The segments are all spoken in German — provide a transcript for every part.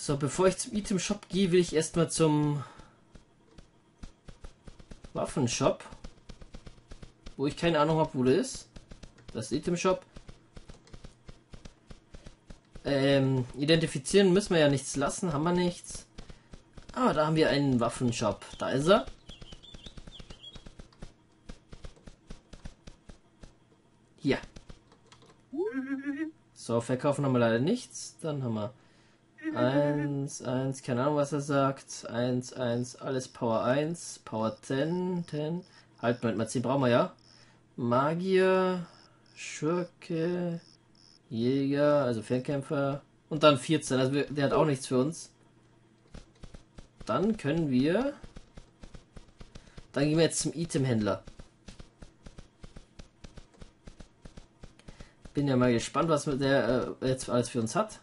So, bevor ich zum Item-Shop gehe, will ich erstmal zum Waffenshop. Wo ich keine Ahnung habe, wo das ist. Das Item-Shop. Ähm, identifizieren müssen wir ja nichts lassen, haben wir nichts. Ah, da haben wir einen Waffenshop. Da ist er. Hier. So, verkaufen haben wir leider nichts. Dann haben wir 1, 1, keine Ahnung, was er sagt. 1, 1, alles Power 1, Power 10, 10. Halt, Moment mal, 10 brauchen wir ja. Magier, Schurke, Jäger, also Fernkämpfer. Und dann 14, also der hat auch nichts für uns. Dann können wir... Dann gehen wir jetzt zum Itemhändler. Bin ja mal gespannt, was der äh, jetzt alles für uns hat.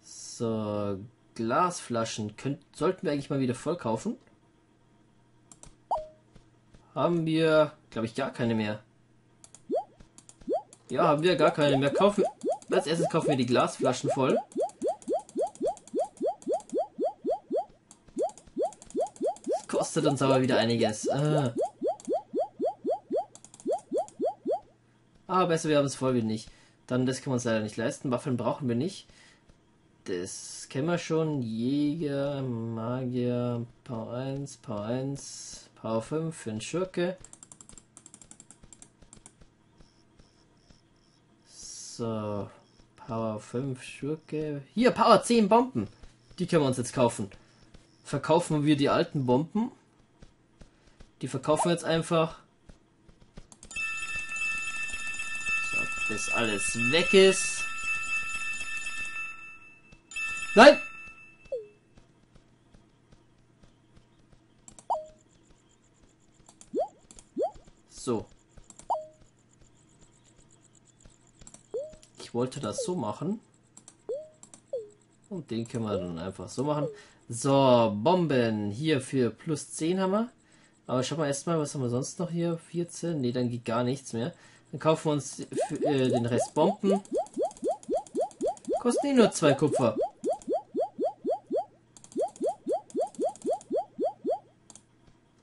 So, Glasflaschen könnt, sollten wir eigentlich mal wieder voll kaufen. Haben wir, glaube ich, gar keine mehr. Ja, haben wir gar keine mehr. Kaufen, als erstes kaufen wir die Glasflaschen voll. Das kostet uns aber wieder einiges. Ah. Aber besser, wir haben es voll wie nicht. Dann, das können wir uns leider nicht leisten. Waffeln brauchen wir nicht. Das kennen wir schon. Jäger, Magier, Power 1, Power 1, Power 5 für den Schurke. So, Power 5 Schurke. Hier, Power 10 Bomben. Die können wir uns jetzt kaufen. Verkaufen wir die alten Bomben. Die verkaufen wir jetzt einfach. Bis alles weg ist. Nein! So. Ich wollte das so machen. Und den können wir dann einfach so machen. So, Bomben. Hier für plus 10 haben wir. Aber schau mal erstmal, was haben wir sonst noch hier? 14? Ne, dann geht gar nichts mehr. Dann kaufen wir uns äh, den Rest Bomben. Kosten eh nur zwei Kupfer.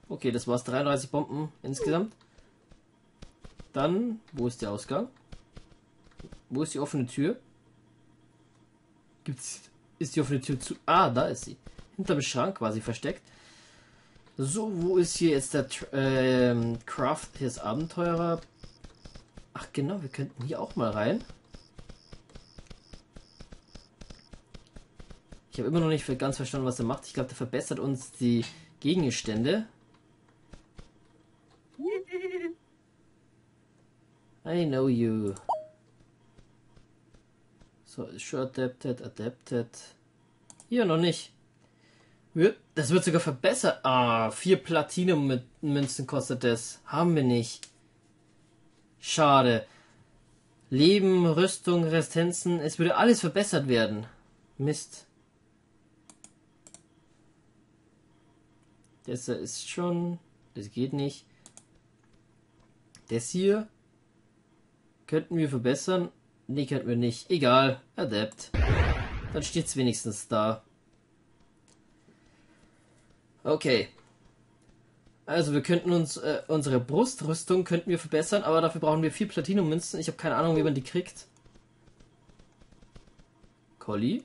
Okay, das war's. 33 Bomben insgesamt. Dann, wo ist der Ausgang? Wo ist die offene Tür? Gibt's. Ist die offene Tür zu. Ah, da ist sie. Hinterm Schrank quasi versteckt. So, wo ist hier jetzt der ähm, Craft? Hier ist Abenteurer. Ach genau, wir könnten hier auch mal rein. Ich habe immer noch nicht ganz verstanden, was er macht. Ich glaube, der verbessert uns die Gegenstände. I know you. So, ist schon adapted, adapted. Hier noch nicht. Das wird sogar verbessert. Ah, vier Platinum mit Münzen kostet das. Haben wir nicht. Schade. Leben, Rüstung, Resistenzen. Es würde alles verbessert werden. Mist. Das ist schon. Das geht nicht. Das hier könnten wir verbessern. Nee, könnten wir nicht. Egal. Adapt. Dann steht es wenigstens da. Okay. Also wir könnten uns äh, unsere Brustrüstung könnten wir verbessern, aber dafür brauchen wir vier Platinum-Münzen. Ich habe keine Ahnung, wie man die kriegt. Colli.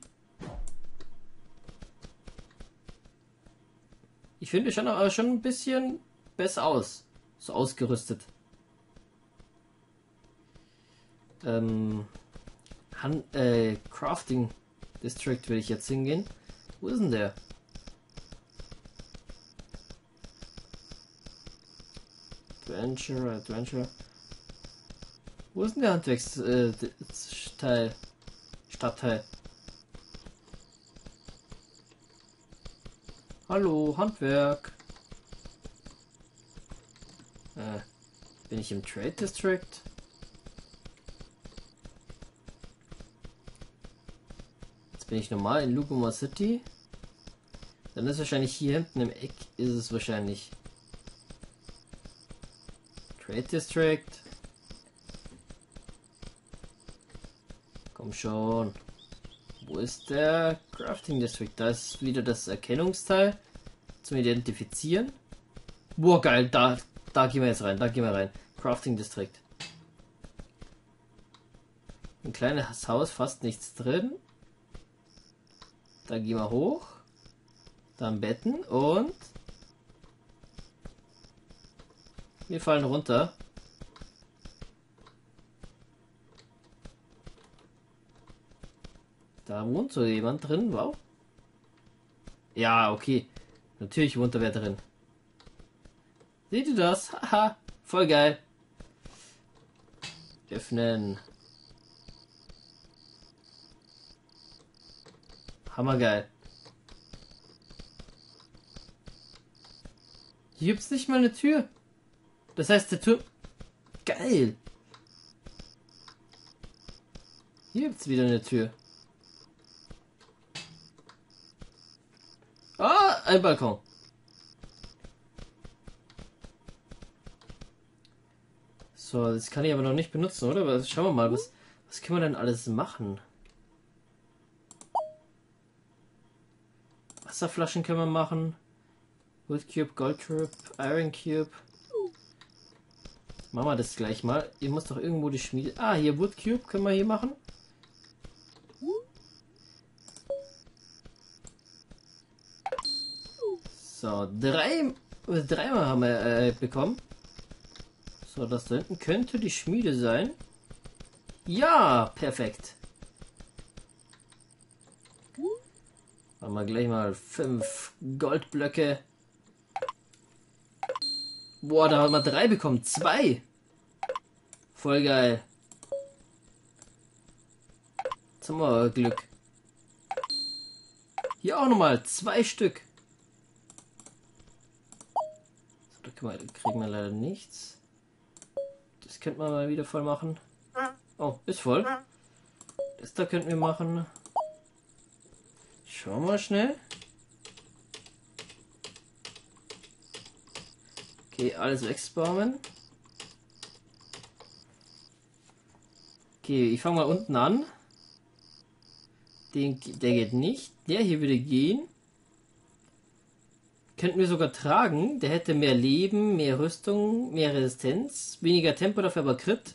Ich finde, wir schauen aber schon ein bisschen besser aus. So ausgerüstet. Ähm, Han äh, Crafting District will ich jetzt hingehen. Wo ist denn der? Adventure, Adventure. Wo ist denn der Handwerksteil? Äh, Stadtteil? Hallo, Handwerk. Äh, bin ich im Trade District? Jetzt bin ich normal in Luguma City. Dann ist wahrscheinlich hier hinten im Eck ist es wahrscheinlich. Trade District. Komm schon. Wo ist der Crafting District? Da ist wieder das Erkennungsteil zum Identifizieren. Boah, geil. Da, da gehen wir jetzt rein. Da gehen wir rein. Crafting District. Ein kleines Haus, fast nichts drin. Da gehen wir hoch. Dann Betten und wir fallen runter. Da wohnt so jemand drin, wow. Ja, okay. Natürlich wohnt da wer drin. Seht ihr das? Haha, voll geil. Öffnen. Hammergeil. Hier gibt's nicht mal eine Tür. Das heißt, der Turm... Geil. Hier gibt's wieder eine Tür. Ah, ein Balkon. So, das kann ich aber noch nicht benutzen, oder? Aber schauen wir mal, was, was können wir denn alles machen? Wasserflaschen können wir machen. Wood Cube, Gold Cube, Iron Cube. Machen wir das gleich mal. Ihr muss doch irgendwo die Schmiede... Ah, hier Wood Cube können wir hier machen. So, drei, dreimal haben wir äh, bekommen. So, das da hinten könnte die Schmiede sein. Ja, perfekt. Machen wir gleich mal fünf Goldblöcke. Boah, da haben wir drei bekommen. Zwei. Voll geil. Jetzt haben wir Glück. Hier auch nochmal zwei Stück. So, da kriegen wir leider nichts. Das könnte man mal wieder voll machen. Oh, ist voll. Das da könnten wir machen. Schauen wir mal schnell. Okay, alles wegspawnen. Okay, ich fange mal unten an. Den, der geht nicht. Der hier würde gehen. Könnten wir sogar tragen. Der hätte mehr Leben, mehr Rüstung, mehr Resistenz, weniger Tempo, dafür aber Crit.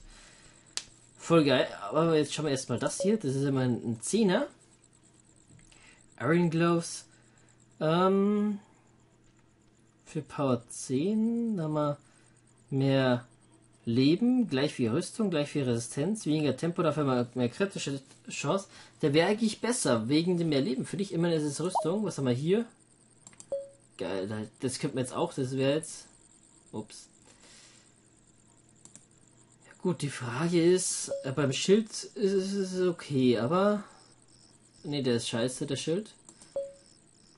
Voll geil. Aber jetzt schauen wir erstmal das hier. Das ist immer ein Zehner. Iron Gloves. Ähm, für Power 10 haben wir mehr Leben, gleich viel Rüstung, gleich viel Resistenz, weniger Tempo, dafür mehr, mehr kritische Chance. Der wäre eigentlich besser, wegen dem mehr Leben. Für dich immer ist es Rüstung. Was haben wir hier? Geil, das könnte man jetzt auch, das wäre jetzt... Ups. Ja, gut, die Frage ist, äh, beim Schild ist es okay, aber... Ne, der ist scheiße, der Schild.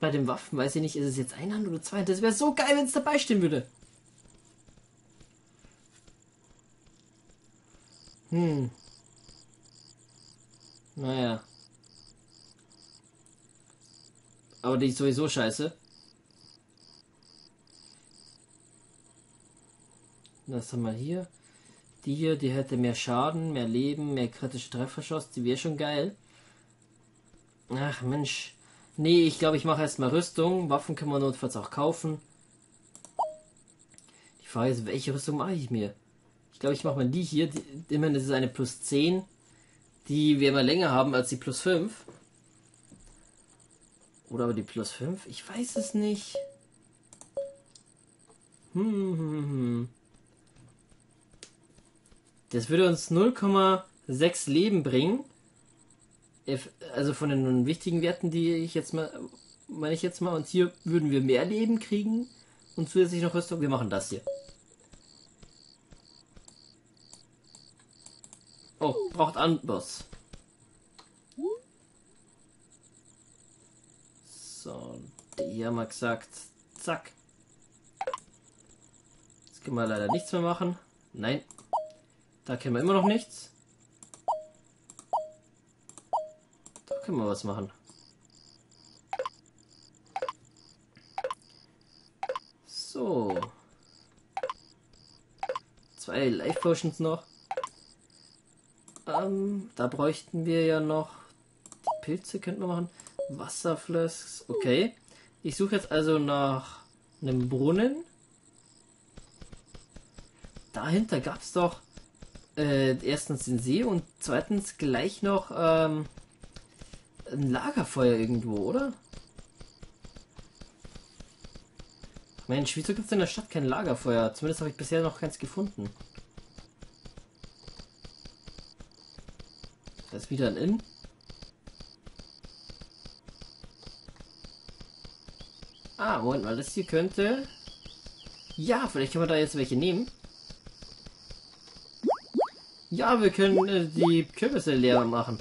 Bei den Waffen weiß ich nicht, ist es jetzt ein Hand oder zwei Hand. Das wäre so geil, wenn es dabei stehen würde. Hm. Naja. Aber die ist sowieso scheiße. Was haben wir hier? Die hier, die hätte mehr Schaden, mehr Leben, mehr kritische Trefferschuss. Die wäre schon geil. Ach Mensch. Nee, ich glaube, ich mache erstmal Rüstung. Waffen können wir notfalls auch kaufen. Die Frage ist, welche Rüstung mache ich mir? Ich glaube, ich mache mal die hier. Die, immerhin ist es eine plus 10. Die wir immer länger haben als die plus 5. Oder aber die plus 5? Ich weiß es nicht. Hm, hm, hm. hm. Das würde uns 0,6 Leben bringen also von den wichtigen Werten, die ich jetzt mal, meine ich jetzt mal, und hier würden wir mehr Leben kriegen und zusätzlich noch Rüstung. Wir machen das hier. Oh, braucht Anboss. So, die haben wir gesagt. Zack. Jetzt können wir leider nichts mehr machen. Nein. Da kennen wir immer noch nichts. Können wir was machen. So. Zwei Life Potions noch. Ähm, da bräuchten wir ja noch die Pilze könnten wir machen. Wasserflösks. Okay. Ich suche jetzt also nach einem Brunnen. Dahinter gab es doch äh, erstens den See und zweitens gleich noch ähm, ein Lagerfeuer irgendwo, oder? Mensch, wieso gibt es in der Stadt kein Lagerfeuer? Zumindest habe ich bisher noch keins gefunden. Da ist wieder ein Inn. Ah, Moment mal, das hier könnte... Ja, vielleicht können wir da jetzt welche nehmen. Ja, wir können äh, die Kürbisse leer machen.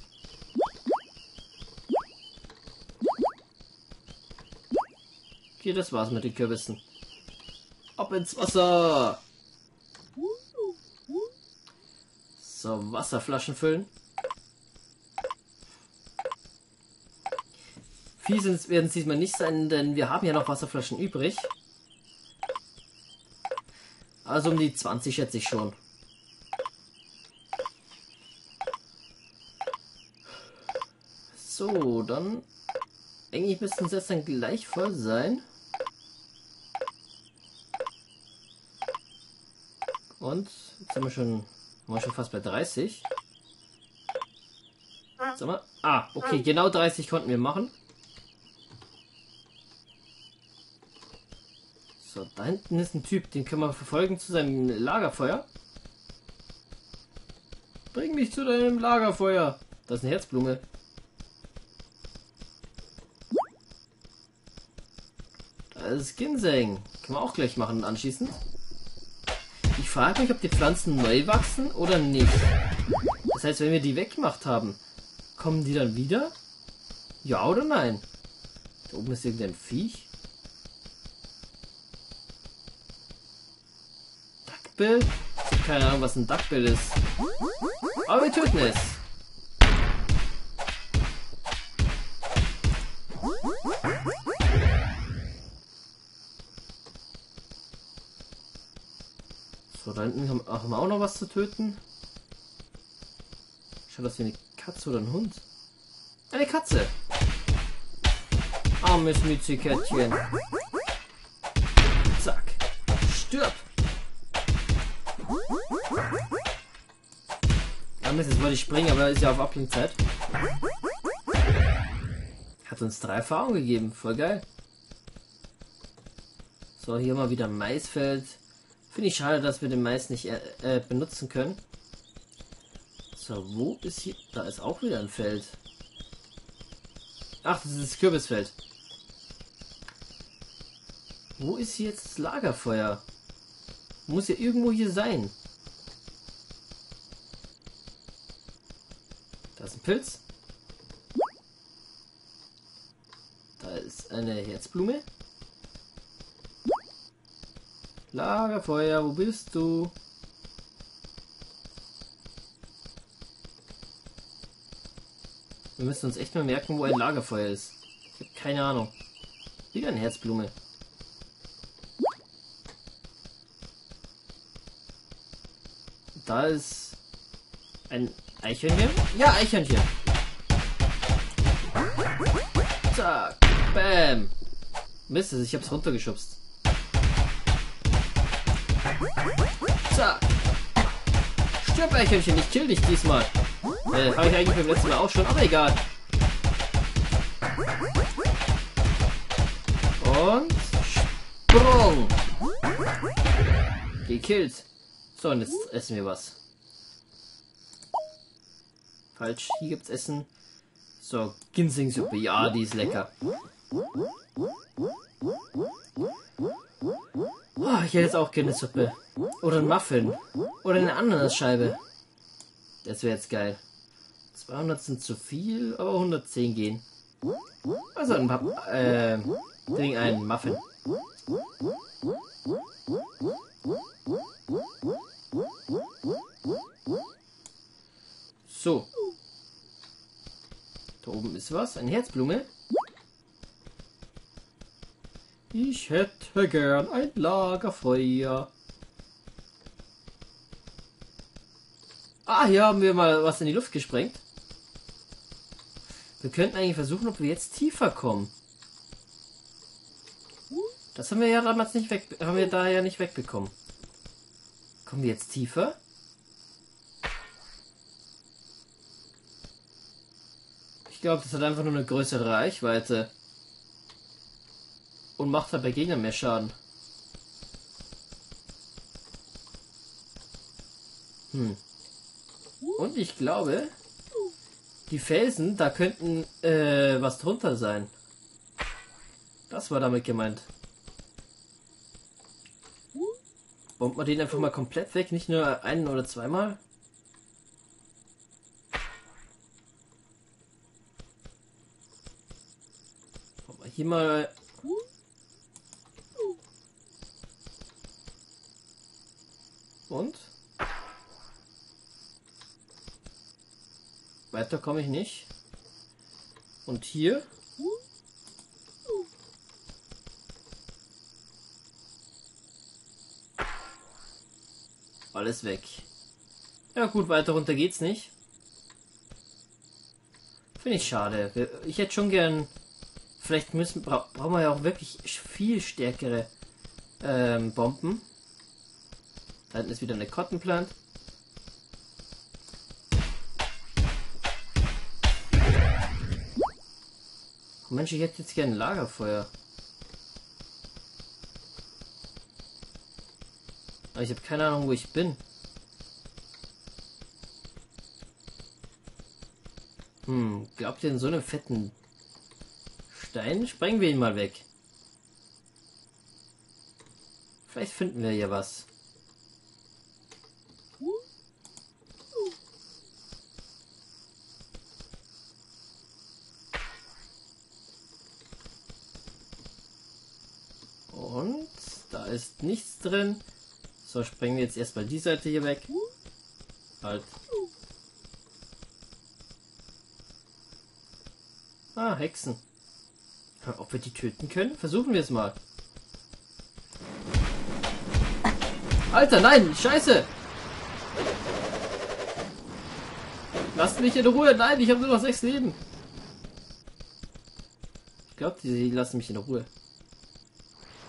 Okay, das war's mit den Kürbissen. Ab ins Wasser! So, Wasserflaschen füllen. Viel werden es diesmal nicht sein, denn wir haben ja noch Wasserflaschen übrig. Also um die 20 schätze ich schon. So, dann... Eigentlich müssten es jetzt dann gleich voll sein. Und jetzt sind wir schon, sind wir schon fast bei 30. Sag mal. Ah, okay, genau 30 konnten wir machen. So, da hinten ist ein Typ, den können wir verfolgen zu seinem Lagerfeuer. Bring mich zu deinem Lagerfeuer. Das ist eine Herzblume. Da ist Ginseng. Können wir auch gleich machen anschließend. Ich frage mich, ob die Pflanzen neu wachsen oder nicht. Das heißt, wenn wir die weggemacht haben, kommen die dann wieder? Ja oder nein? Da oben ist irgendein Viech. Duckbill? Keine Ahnung, was ein Duckbill ist. Aber wir töten es. Da hinten haben, haben auch noch was zu töten. Schaut das wie eine Katze oder ein Hund? Eine Katze! Armes Mützekettchen. Zack. Stirb! Mist, jetzt wollte ich springen, aber ist ja auf Ablenkzeit. Hat uns drei Erfahrungen gegeben. Voll geil. So, hier mal wieder Maisfeld. Finde ich schade, dass wir den Mais nicht äh, äh, benutzen können. So, wo ist hier? Da ist auch wieder ein Feld. Ach, das ist das Kürbisfeld. Wo ist hier jetzt das Lagerfeuer? Muss ja irgendwo hier sein. Da ist ein Pilz. Da ist eine Herzblume. Lagerfeuer, wo bist du? Wir müssen uns echt mal merken, wo ein Lagerfeuer ist. Ich habe keine Ahnung. Wieder eine Herzblume. Da ist ein Eichhörnchen. Ja, Eichhörnchen. Zack. Bam. Mist, ich hab's runtergeschubst. Zack. Stirb, Eichhörnchen, ich kill dich diesmal. Äh, habe ich eigentlich beim letzten Mal auch schon, aber egal. Und Sprung. Gekillt. So, und jetzt essen wir was. Falsch, hier gibt's Essen. So, Ginsengsuppe, ja, die ist lecker. Oh, ich hätte jetzt auch gerne Suppe. Oder ein Muffin. Oder eine Ananasscheibe. Das wäre jetzt geil. 200 sind zu viel, aber 110 gehen. Also ein, äh, Ding, ein Muffin. So. Da oben ist was, eine Herzblume. Ich hätte gern ein Lagerfeuer. Ah, hier haben wir mal was in die Luft gesprengt. Wir könnten eigentlich versuchen, ob wir jetzt tiefer kommen. Das haben wir ja damals nicht weg, haben wir da ja nicht wegbekommen. Kommen wir jetzt tiefer? Ich glaube, das hat einfach nur eine größere Reichweite. Und macht halt bei Gegnern mehr Schaden. Hm. Und ich glaube, die Felsen, da könnten äh, was drunter sein. Das war damit gemeint. Bombt man den einfach mal komplett weg, nicht nur einen oder zweimal? Hier mal Und? Weiter komme ich nicht. Und hier? Alles weg. Ja gut, weiter runter geht's nicht. Finde ich schade. Ich hätte schon gern... Vielleicht müssen bra brauchen wir ja auch wirklich viel stärkere ähm, Bomben. Da hinten ist wieder eine Cotton Plant. Oh Mensch, ich hätte jetzt gerne ein Lagerfeuer. Aber ich habe keine Ahnung, wo ich bin. Hm, glaubt ihr in so einem fetten Stein? Sprengen wir ihn mal weg. Vielleicht finden wir hier was. ist drin. So, sprengen wir jetzt erstmal die Seite hier weg. Halt. Ah, Hexen. Ob wir die töten können? Versuchen wir es mal. Alter, nein! Scheiße! Lasst mich in Ruhe! Nein, ich habe nur noch sechs Leben. Ich glaube, die lassen mich in Ruhe.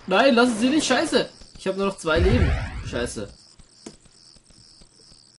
Nein, lassen Sie nicht. Scheiße. Ich habe nur noch zwei Leben. Scheiße.